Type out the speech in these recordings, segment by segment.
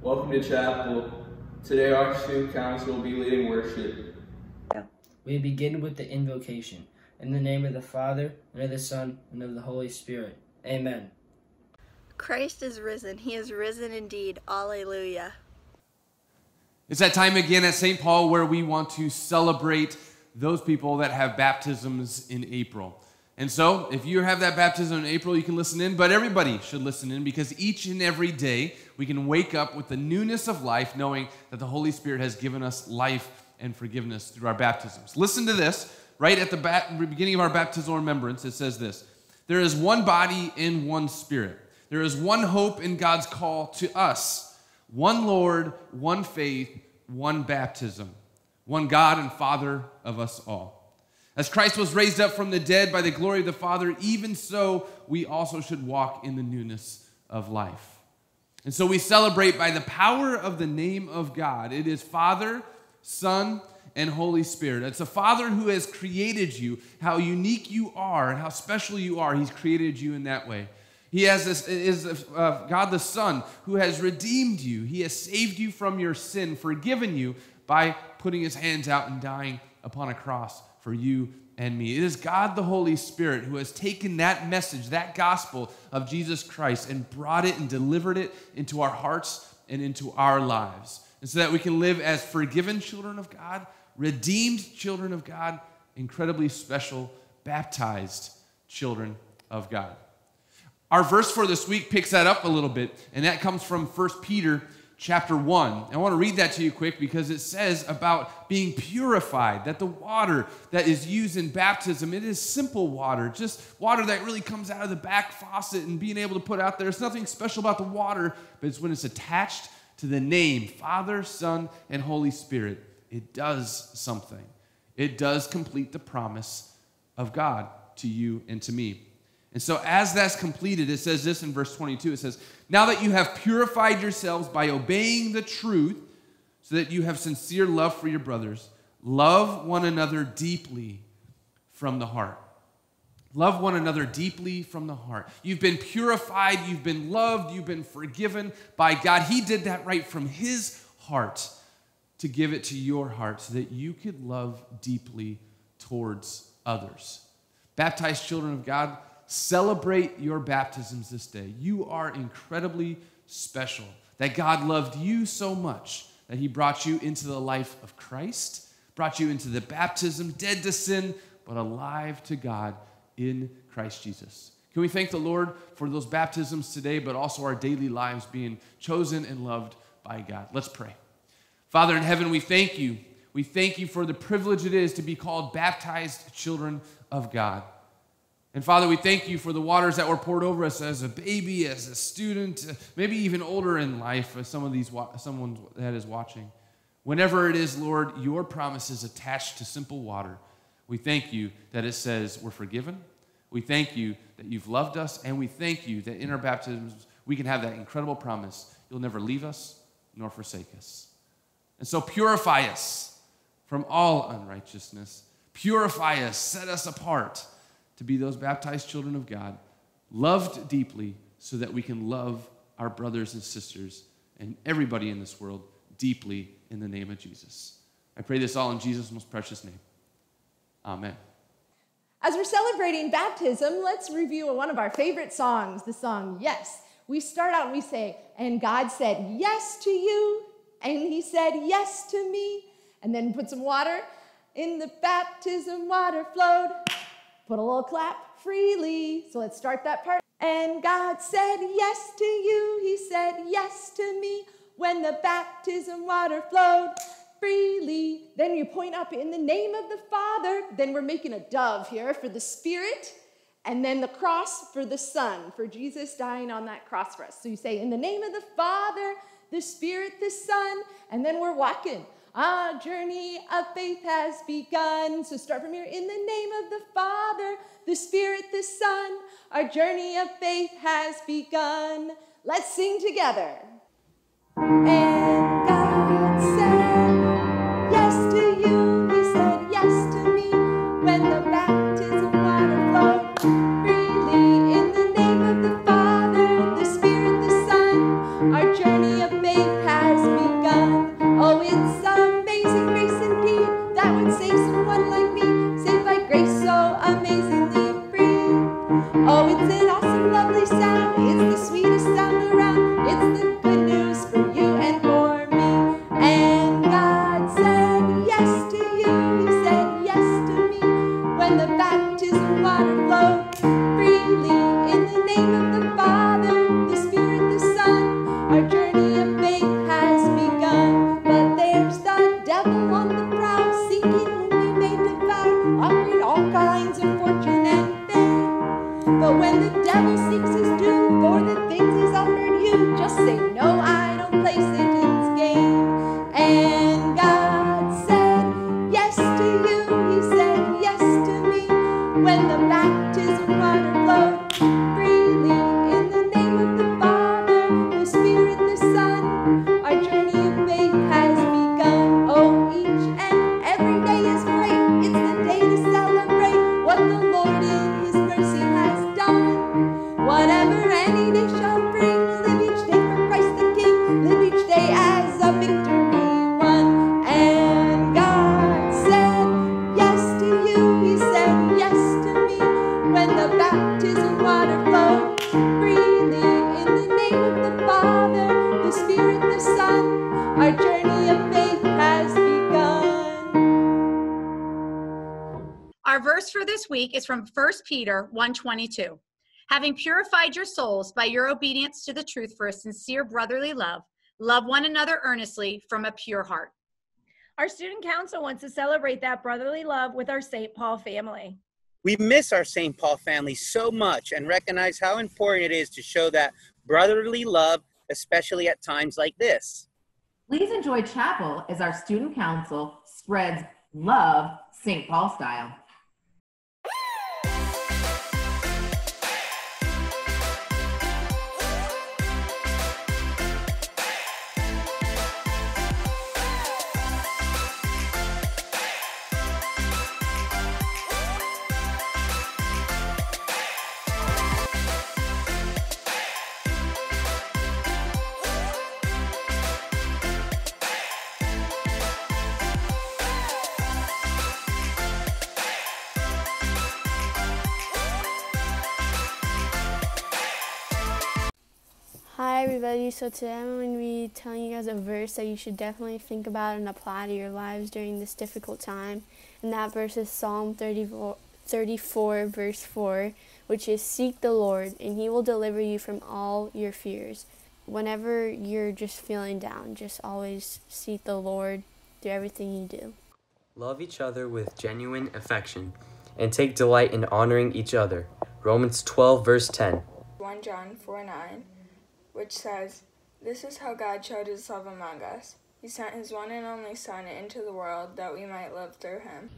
Welcome to chapel. Today our student council will be leading worship. We begin with the invocation. In the name of the Father, and of the Son, and of the Holy Spirit. Amen. Christ is risen. He is risen indeed. Alleluia. It's that time again at St. Paul where we want to celebrate those people that have baptisms in April. And so, if you have that baptism in April, you can listen in, but everybody should listen in because each and every day we can wake up with the newness of life, knowing that the Holy Spirit has given us life and forgiveness through our baptisms. Listen to this right at the beginning of our baptismal remembrance. It says this There is one body in one spirit, there is one hope in God's call to us, one Lord, one faith, one baptism, one God and Father of us all. As Christ was raised up from the dead by the glory of the Father, even so we also should walk in the newness of life. And so we celebrate by the power of the name of God. It is Father, Son, and Holy Spirit. It's a Father who has created you, how unique you are, and how special you are. He's created you in that way. He has this, is uh, God the Son who has redeemed you. He has saved you from your sin, forgiven you by putting his hands out and dying upon a cross for you and me. It is God the Holy Spirit who has taken that message, that gospel of Jesus Christ, and brought it and delivered it into our hearts and into our lives. And so that we can live as forgiven children of God, redeemed children of God, incredibly special, baptized children of God. Our verse for this week picks that up a little bit, and that comes from 1 Peter chapter 1. I want to read that to you quick because it says about being purified, that the water that is used in baptism, it is simple water, just water that really comes out of the back faucet and being able to put out there. It's nothing special about the water, but it's when it's attached to the name Father, Son, and Holy Spirit. It does something. It does complete the promise of God to you and to me. And so, as that's completed, it says this in verse 22 it says, Now that you have purified yourselves by obeying the truth, so that you have sincere love for your brothers, love one another deeply from the heart. Love one another deeply from the heart. You've been purified, you've been loved, you've been forgiven by God. He did that right from His heart to give it to your heart so that you could love deeply towards others. Baptized children of God, celebrate your baptisms this day. You are incredibly special. That God loved you so much that He brought you into the life of Christ, brought you into the baptism, dead to sin, but alive to God in Christ Jesus. Can we thank the Lord for those baptisms today, but also our daily lives being chosen and loved by God? Let's pray. Father in heaven, we thank you. We thank you for the privilege it is to be called baptized children of God. And Father, we thank you for the waters that were poured over us as a baby, as a student, maybe even older in life, as some of these someone that is watching. Whenever it is, Lord, your promise is attached to simple water. We thank you that it says we're forgiven. We thank you that you've loved us, and we thank you that in our baptisms we can have that incredible promise. You'll never leave us nor forsake us. And so purify us from all unrighteousness. Purify us, set us apart to be those baptized children of God, loved deeply so that we can love our brothers and sisters and everybody in this world deeply in the name of Jesus. I pray this all in Jesus' most precious name. Amen. As we're celebrating baptism, let's review one of our favorite songs, the song Yes. We start out and we say, And God said yes to you, and He said yes to me, and then put some water in the baptism, water flowed Put a little clap freely. So let's start that part. And God said yes to you. He said yes to me when the baptism water flowed freely. Then you point up in the name of the Father. Then we're making a dove here for the Spirit. And then the cross for the Son, for Jesus dying on that cross for us. So you say, in the name of the Father, the Spirit, the Son, and then we're walking. Our journey of faith has begun. So start from here. In the name of the Father, the Spirit, the Son, our journey of faith has begun. Let's sing together. And baptism water flowed freely in the name of the Father, the Spirit, the Son. Our journey of faith has begun. Our verse for this week is from 1 Peter 1:22. Having purified your souls by your obedience to the truth for a sincere brotherly love, love one another earnestly from a pure heart. Our student council wants to celebrate that brotherly love with our St. Paul family. We miss our St. Paul family so much and recognize how important it is to show that brotherly love, especially at times like this. Please enjoy chapel as our student council spreads love St. Paul style. Hi everybody, so today I'm going to be telling you guys a verse that you should definitely think about and apply to your lives during this difficult time. And that verse is Psalm 34, 34 verse 4, which is Seek the Lord, and he will deliver you from all your fears. Whenever you're just feeling down, just always seek the Lord through everything you do. Love each other with genuine affection, and take delight in honoring each other. Romans 12, verse 10. 1 John 4 9, which says, This is how God showed his love among us. He sent his one and only Son into the world that we might live through him.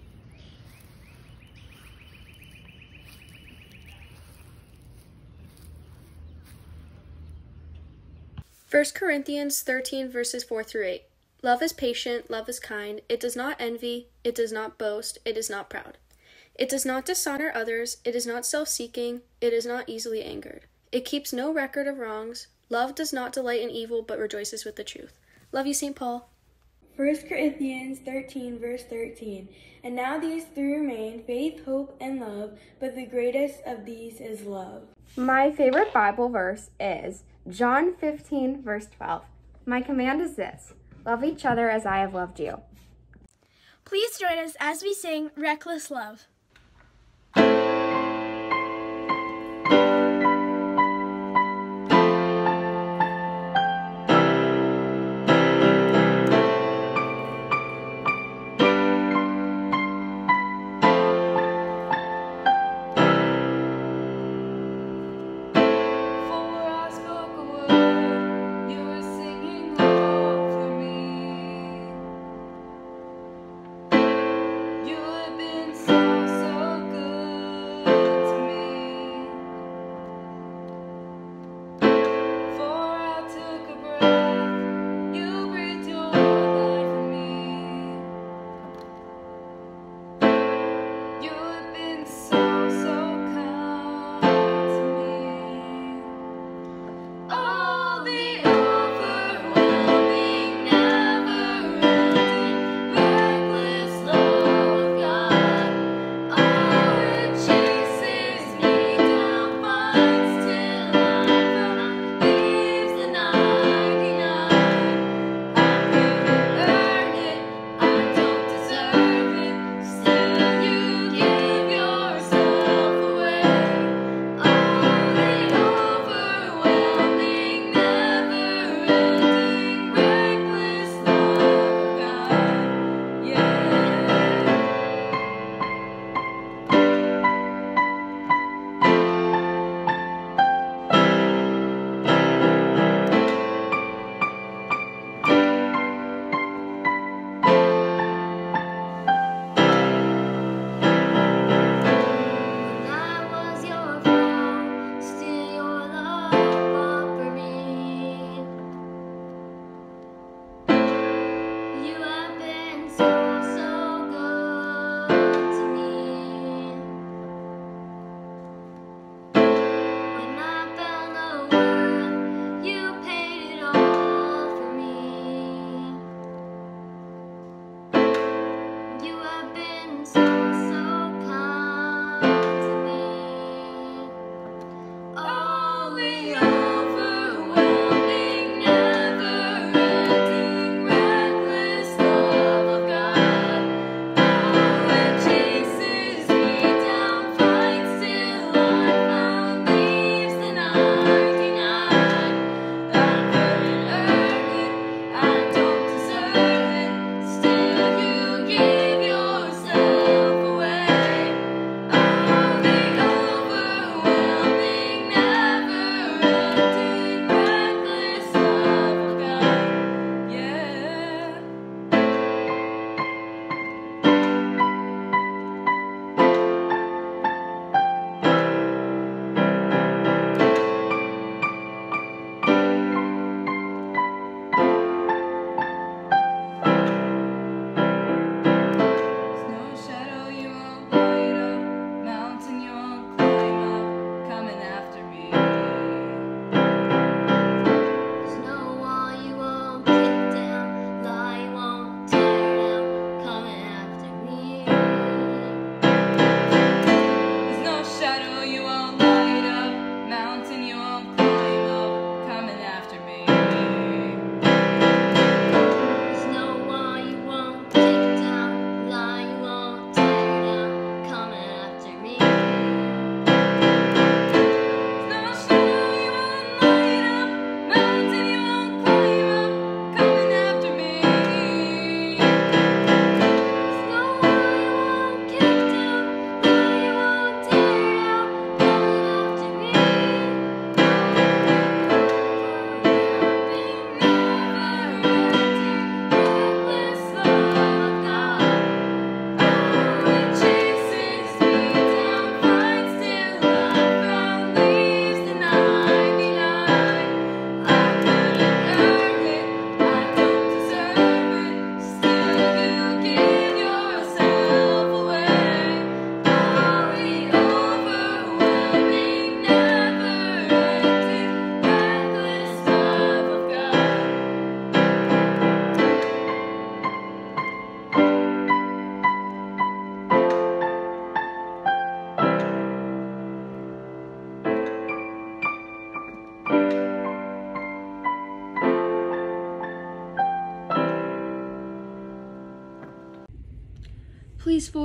First Corinthians 13 verses 4 through 8. Love is patient, love is kind, it does not envy, it does not boast, it is not proud. It does not dishonor others, it is not self seeking, it is not easily angered. It keeps no record of wrongs. Love does not delight in evil, but rejoices with the truth. Love you, St. Paul. 1 Corinthians 13, verse 13. And now these three remain faith, hope, and love, but the greatest of these is love. My favorite Bible verse is John 15, verse 12. My command is this love each other as I have loved you. Please join us as we sing Reckless Love.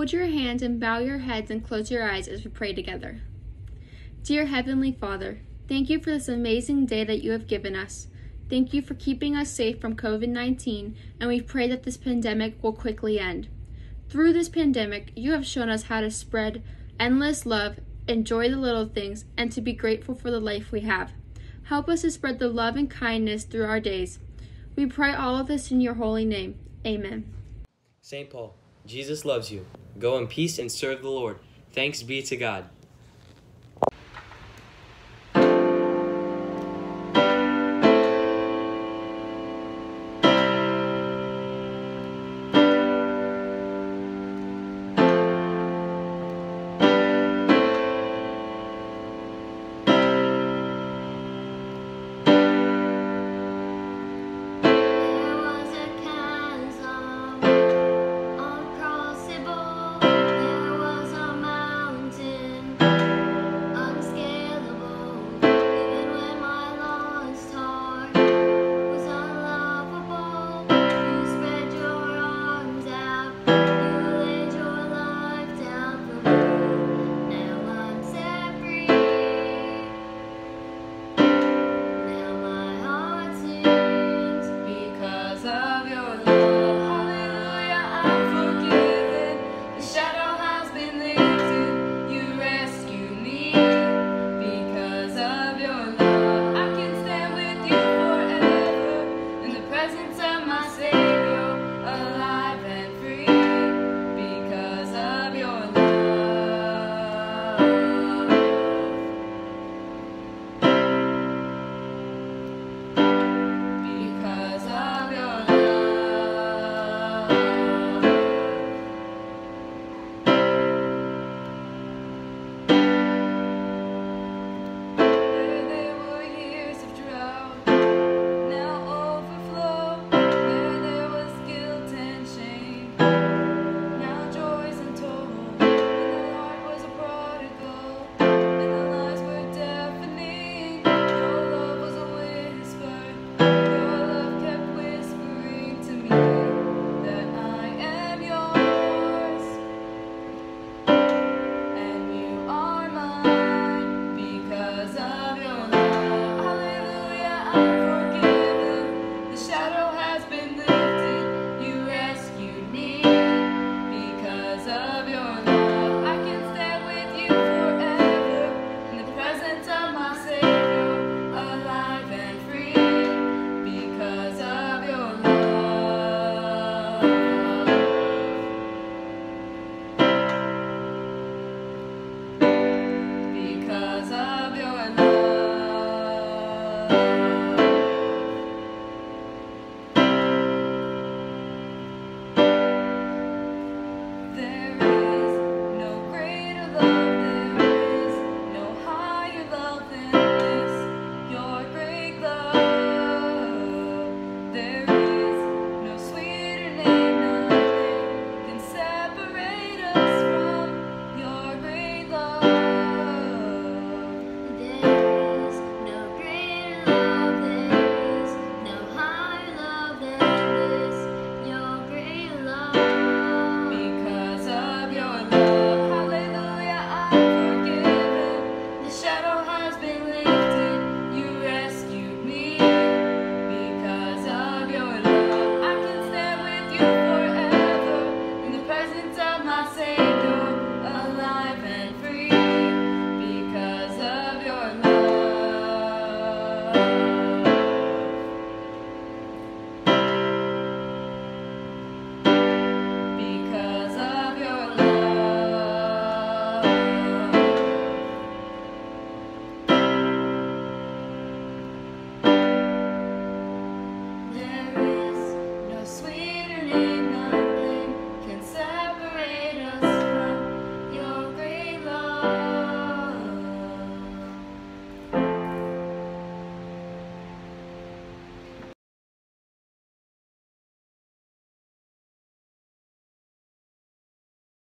Fold your hands and bow your heads and close your eyes as we pray together. Dear Heavenly Father, thank you for this amazing day that you have given us. Thank you for keeping us safe from COVID 19, and we pray that this pandemic will quickly end. Through this pandemic, you have shown us how to spread endless love, enjoy the little things, and to be grateful for the life we have. Help us to spread the love and kindness through our days. We pray all of this in your holy name. Amen. St. Paul, Jesus loves you. Go in peace and serve the Lord. Thanks be to God.